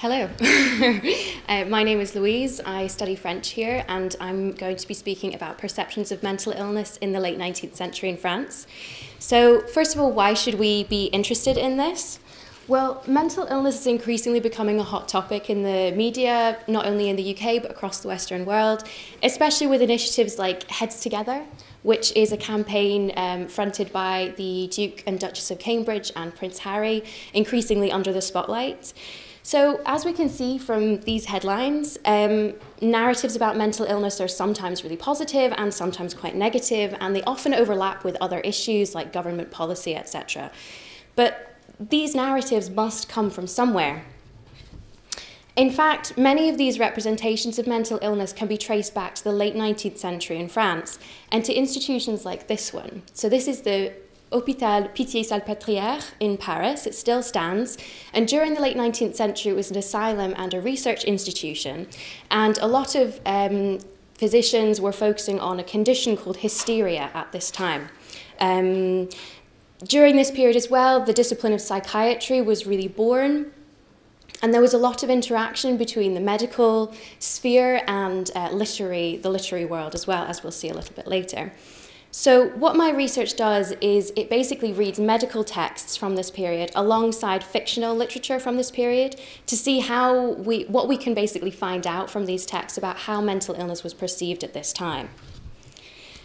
Hello, uh, my name is Louise. I study French here, and I'm going to be speaking about perceptions of mental illness in the late 19th century in France. So, first of all, why should we be interested in this? Well, mental illness is increasingly becoming a hot topic in the media, not only in the UK but across the Western world, especially with initiatives like Heads Together, which is a campaign um, fronted by the Duke and Duchess of Cambridge and Prince Harry, increasingly under the spotlight. So, as we can see from these headlines, um, narratives about mental illness are sometimes really positive and sometimes quite negative, and they often overlap with other issues like government policy, etc. But these narratives must come from somewhere. In fact, many of these representations of mental illness can be traced back to the late 19th century in France and to institutions like this one. So, this is the Hôpital Pitié-Salpêtrière in Paris. It still stands. And during the late 19th century, it was an asylum and a research institution. And a lot of um, physicians were focusing on a condition called hysteria at this time. Um, during this period as well, the discipline of psychiatry was really born. And there was a lot of interaction between the medical sphere and uh, literary, the literary world as well, as we'll see a little bit later. So, what my research does is it basically reads medical texts from this period alongside fictional literature from this period to see how we, what we can basically find out from these texts about how mental illness was perceived at this time.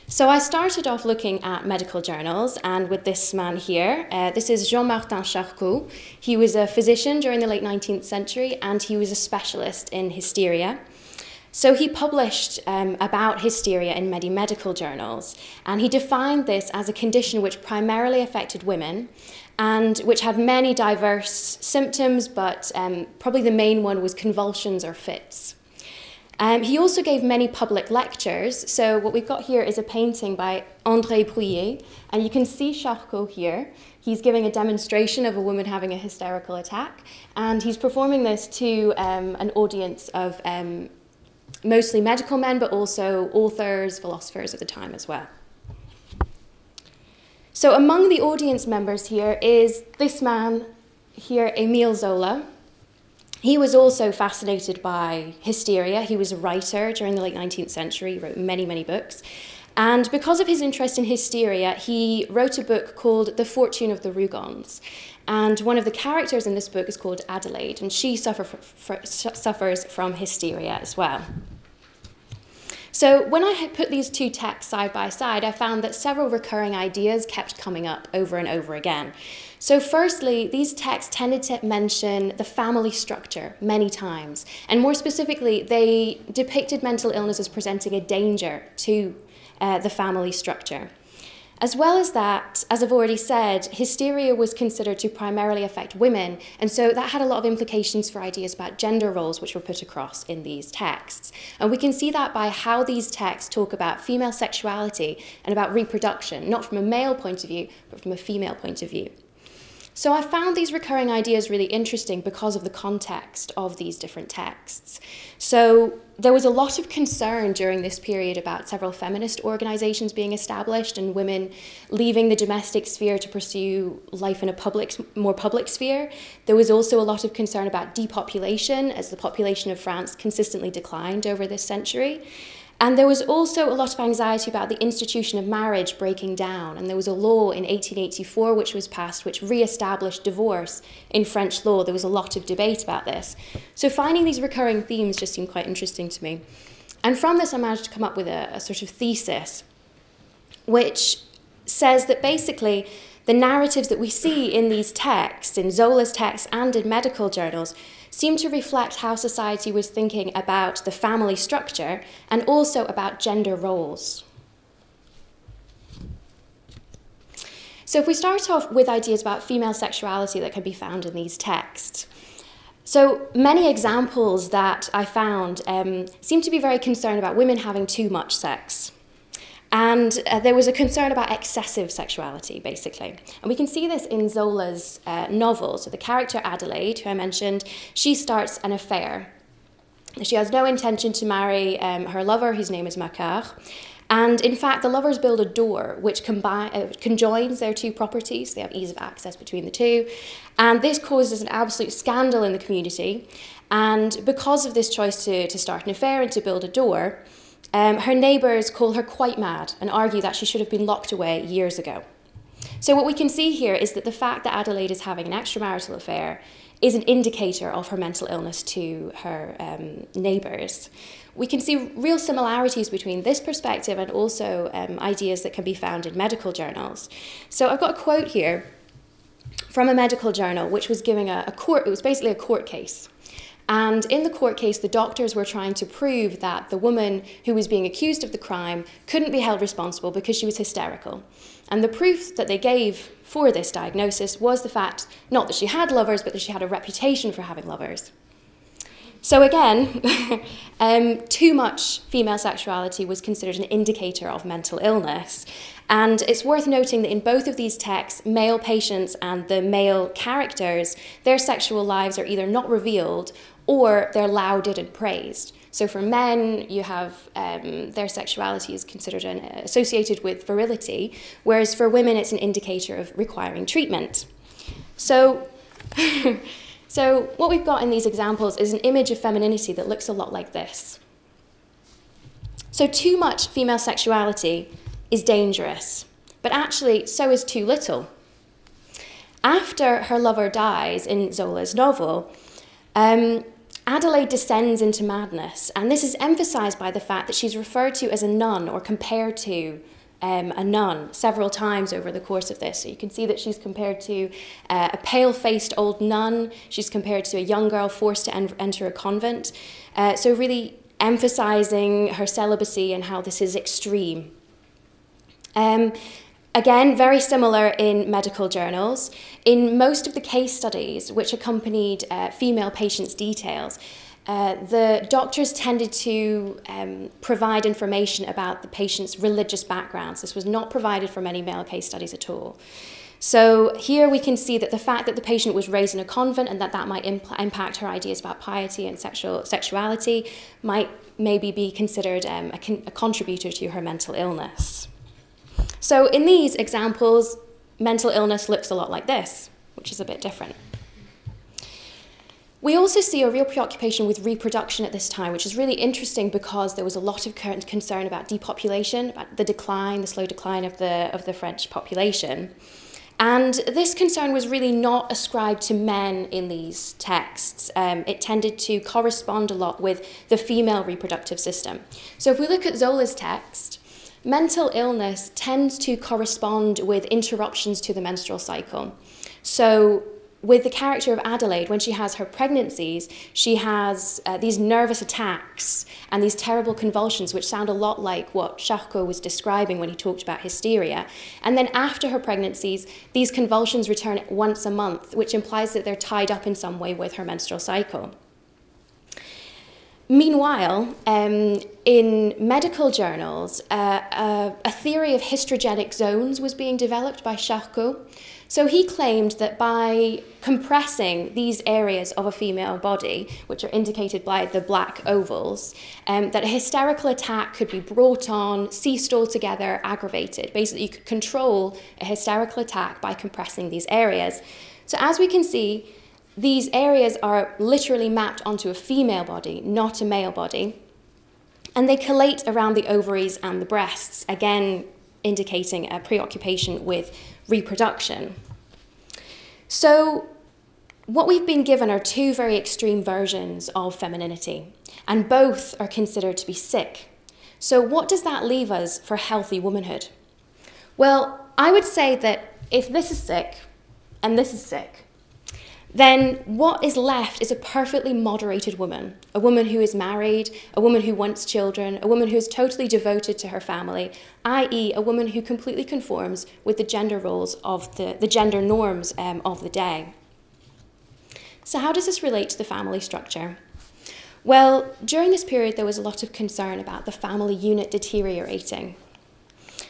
So, I started off looking at medical journals, and with this man here, uh, this is Jean Martin Charcot. He was a physician during the late 19th century and he was a specialist in hysteria. So he published um, about hysteria in many medical journals, and he defined this as a condition which primarily affected women and which had many diverse symptoms, but um, probably the main one was convulsions or fits. Um, he also gave many public lectures. So what we've got here is a painting by André Brouillet, and you can see Charcot here. He's giving a demonstration of a woman having a hysterical attack, and he's performing this to um, an audience of um, mostly medical men, but also authors, philosophers at the time as well. So among the audience members here is this man here, Emile Zola. He was also fascinated by hysteria. He was a writer during the late 19th century, he wrote many, many books. And because of his interest in hysteria, he wrote a book called The Fortune of the Rougons. And one of the characters in this book is called Adelaide, and she suffer suffers from hysteria as well. So when I put these two texts side by side, I found that several recurring ideas kept coming up over and over again. So, firstly, these texts tended to mention the family structure many times. And more specifically, they depicted mental illness as presenting a danger to uh, the family structure. As well as that, as I've already said, hysteria was considered to primarily affect women, and so that had a lot of implications for ideas about gender roles which were put across in these texts. And we can see that by how these texts talk about female sexuality and about reproduction, not from a male point of view, but from a female point of view. So I found these recurring ideas really interesting because of the context of these different texts. So there was a lot of concern during this period about several feminist organizations being established and women leaving the domestic sphere to pursue life in a public more public sphere. There was also a lot of concern about depopulation as the population of France consistently declined over this century. And there was also a lot of anxiety about the institution of marriage breaking down. And there was a law in 1884 which was passed which re established divorce in French law. There was a lot of debate about this. So finding these recurring themes just seemed quite interesting to me. And from this, I managed to come up with a, a sort of thesis which says that basically the narratives that we see in these texts, in Zola's texts and in medical journals, seem to reflect how society was thinking about the family structure and also about gender roles. So, if we start off with ideas about female sexuality that can be found in these texts, so many examples that I found um, seem to be very concerned about women having too much sex. And uh, there was a concern about excessive sexuality, basically. And we can see this in Zola's uh, novel. So the character Adelaide, who I mentioned, she starts an affair. She has no intention to marry um, her lover, whose name is Macquart. And in fact, the lovers build a door which uh, conjoins their two properties. They have ease of access between the two. And this causes an absolute scandal in the community. And because of this choice to, to start an affair and to build a door, um, her neighbours call her quite mad and argue that she should have been locked away years ago. So, what we can see here is that the fact that Adelaide is having an extramarital affair is an indicator of her mental illness to her um, neighbours. We can see real similarities between this perspective and also um, ideas that can be found in medical journals. So, I've got a quote here from a medical journal which was giving a, a court, it was basically a court case. And in the court case, the doctors were trying to prove that the woman who was being accused of the crime couldn't be held responsible because she was hysterical. And the proof that they gave for this diagnosis was the fact not that she had lovers, but that she had a reputation for having lovers. So again, um, too much female sexuality was considered an indicator of mental illness. And it's worth noting that in both of these texts, male patients and the male characters, their sexual lives are either not revealed or they're lauded and praised. So for men, you have um, their sexuality is considered an, associated with virility, whereas for women, it's an indicator of requiring treatment. So, so what we've got in these examples is an image of femininity that looks a lot like this. So too much female sexuality is dangerous, but actually, so is too little. After her lover dies in Zola's novel, um, Adelaide descends into madness, and this is emphasized by the fact that she's referred to as a nun or compared to um, a nun several times over the course of this. So you can see that she's compared to uh, a pale faced old nun, she's compared to a young girl forced to en enter a convent. Uh, so, really emphasizing her celibacy and how this is extreme. Um, Again, very similar in medical journals. In most of the case studies which accompanied uh, female patients' details, uh, the doctors tended to um, provide information about the patient's religious backgrounds. This was not provided for many male case studies at all. So here we can see that the fact that the patient was raised in a convent and that that might imp impact her ideas about piety and sexual sexuality might maybe be considered um, a, con a contributor to her mental illness. So in these examples, mental illness looks a lot like this, which is a bit different. We also see a real preoccupation with reproduction at this time, which is really interesting because there was a lot of current concern about depopulation, about the decline, the slow decline of the, of the French population. And this concern was really not ascribed to men in these texts. Um, it tended to correspond a lot with the female reproductive system. So if we look at Zola's text, mental illness tends to correspond with interruptions to the menstrual cycle. So, with the character of Adelaide, when she has her pregnancies, she has uh, these nervous attacks and these terrible convulsions, which sound a lot like what Charcot was describing when he talked about hysteria. And then after her pregnancies, these convulsions return once a month, which implies that they're tied up in some way with her menstrual cycle. Meanwhile, um, in medical journals, uh, uh, a theory of hysterogenic zones was being developed by Charcot. So he claimed that by compressing these areas of a female body, which are indicated by the black ovals, um, that a hysterical attack could be brought on, ceased altogether, aggravated. Basically, you could control a hysterical attack by compressing these areas. So as we can see, these areas are literally mapped onto a female body, not a male body. And they collate around the ovaries and the breasts, again indicating a preoccupation with reproduction. So, what we've been given are two very extreme versions of femininity, and both are considered to be sick. So, what does that leave us for healthy womanhood? Well, I would say that if this is sick and this is sick, then what is left is a perfectly moderated woman, a woman who is married, a woman who wants children, a woman who is totally devoted to her family, i.e., a woman who completely conforms with the gender roles of the, the gender norms um, of the day. So, how does this relate to the family structure? Well, during this period, there was a lot of concern about the family unit deteriorating.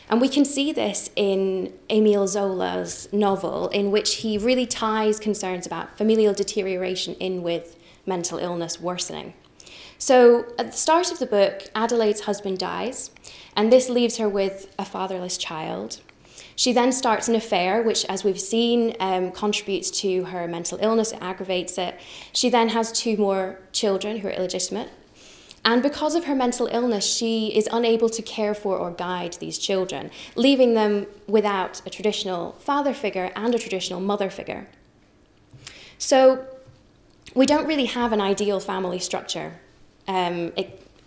And we can see this in Emile Zola's novel, in which he really ties concerns about familial deterioration in with mental illness worsening. So, at the start of the book, Adelaide's husband dies, and this leaves her with a fatherless child. She then starts an affair, which, as we've seen, um, contributes to her mental illness, it aggravates it. She then has two more children who are illegitimate. And because of her mental illness, she is unable to care for or guide these children, leaving them without a traditional father figure and a traditional mother figure. So, we don't really have an ideal family structure um,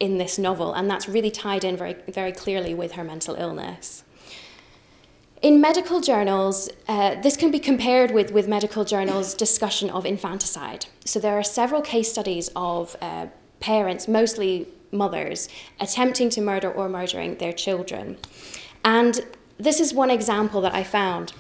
in this novel, and that's really tied in very, very clearly with her mental illness. In medical journals, uh, this can be compared with, with medical journals' discussion of infanticide. So there are several case studies of uh, parents, mostly mothers, attempting to murder or murdering their children. And this is one example that I found.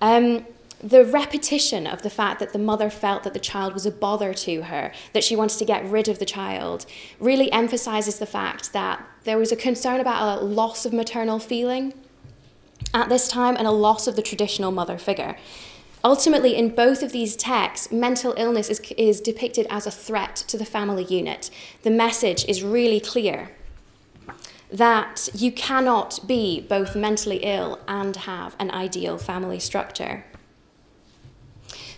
Um, the repetition of the fact that the mother felt that the child was a bother to her, that she wanted to get rid of the child, really emphasizes the fact that there was a concern about a loss of maternal feeling at this time and a loss of the traditional mother figure. Ultimately, in both of these texts, mental illness is, is depicted as a threat to the family unit. The message is really clear that you cannot be both mentally ill and have an ideal family structure.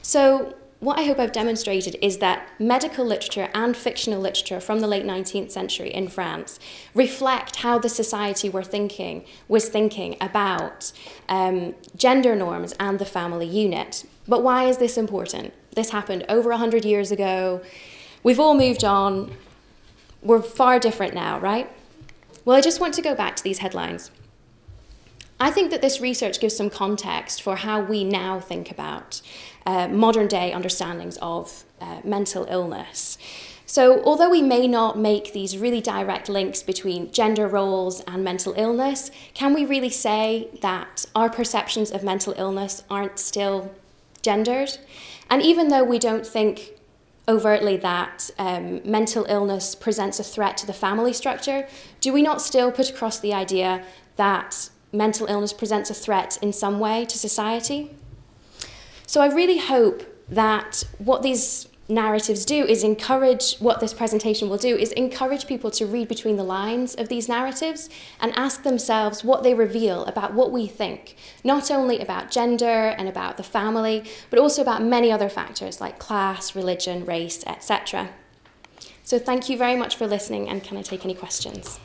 So, what I hope I've demonstrated is that medical literature and fictional literature from the late 19th century in France reflect how the society were thinking, was thinking about um, gender norms and the family unit. But why is this important? This happened over 100 years ago. We've all moved on. We're far different now, right? Well, I just want to go back to these headlines. I think that this research gives some context for how we now think about uh, modern day understandings of uh, mental illness. So, although we may not make these really direct links between gender roles and mental illness, can we really say that our perceptions of mental illness aren't still gendered? And even though we don't think overtly that um, mental illness presents a threat to the family structure, do we not still put across the idea that mental illness presents a threat in some way to society. So I really hope that what these narratives do is encourage what this presentation will do is encourage people to read between the lines of these narratives and ask themselves what they reveal about what we think not only about gender and about the family but also about many other factors like class religion race etc so thank you very much for listening and can i take any questions